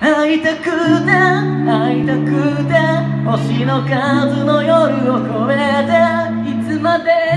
会いたくて会いたくて星の数の夜を越えていつまで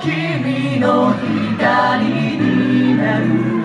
君の光になる。